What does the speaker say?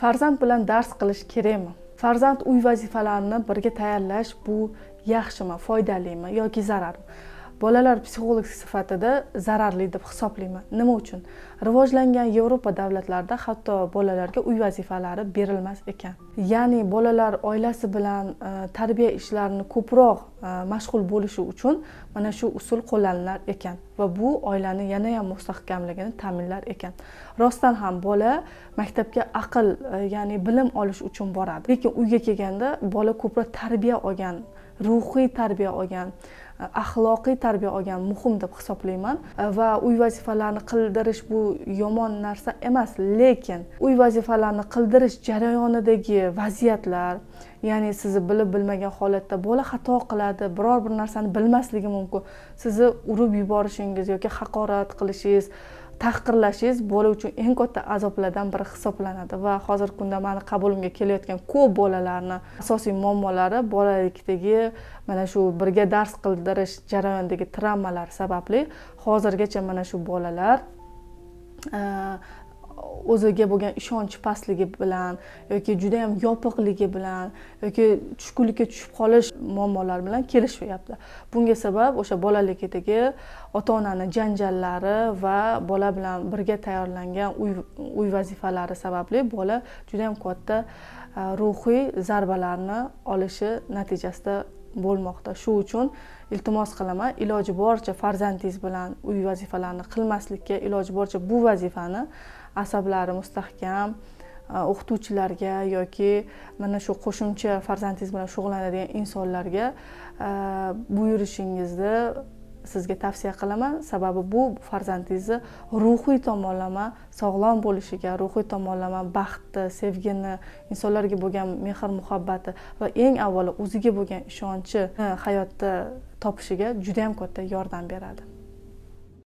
farzand bilan dars qilish kerakmi farzand uy vazifalarini birga tayyorlash bu yaxshimi foydalimi yoki zararmi? Bolalar psixolog sifatida zararli deb hisoblayman. Nima uchun? Rivojlangan yevropa davlatlarida hatto bolalarga uy vazifalari berilmas ekan. Ya'ni bolalar oilasi bilan e, tarbiya ishlarini ko'proq e, mashg'ul bo'lishi uchun mana shu usul qo'llanilar ekan va bu oilani yanayam mustahkamligini ta'minlar ekan. Rostdan ham bola maktabga aql e, ya'ni bilim olish uchun boradi. Lekin uyga kelganda bola ko'proq tarbiya olgan ruhiy tarbiya olgan e, axloqiy tarbiya olgan muhim deb hisoblayman. E, va uy vazifalarini qildirish bu yomon narsa emas lekin uy vazifalarini qildirish jarayonidagi vaziyatlar ya'ni sizni bilib bilmagan holatda bola xato qiladi biror bir narsani bilmasligi mumkin. Sizni urib yuborishingiz yoki haqorat qilishingiz tahqirlashingiz bola uchun eng katta azoblardan biri hisoblanadi va hozirgi kunda mani qabulimga kelayotgan ko'p bolalarni asosiy muammolari bolalikdagi mana shu birga dars qildirish jarayonidagi travmalar sababli hozirgacha mana shu bolalar o'ziga bo'lgan ishonchi pastligi bilan yoki judayam yopiqligi bilan yoki tushkunlikka tushib qolish muammolari bilan kelishyapti bunga sabab o'sha bolaligidagi ota onani janjallari va bola bilan birga tayyorlangan uy uy vazifalari sababli bola judayam katta ruhiy zarbalarni olishi natijasida bo'lmoqda. Shu uchun iltimos qilaman iloji boricha farzandingiz bilan uy vazifalarini qilmaslikka iloji boricha bu vazifani asablari mustahkam e, o'qituvchilarga yoki mana shu qo'shimcha farzandingiz bilan shug'ullanadigan insonlarga e, buyurishingizni sizga tavsiya qilaman. Sababi bu farzandingizni ruhiy tomonlama sog'lom bo'lishiga ruhiy tomonlama baxtni sevgini insonlarga bo'lgan mehr muhabbati va eng avvalo o'ziga bo'lgan ishonchi e, hayotda topishiga judayam katta yordam beradi.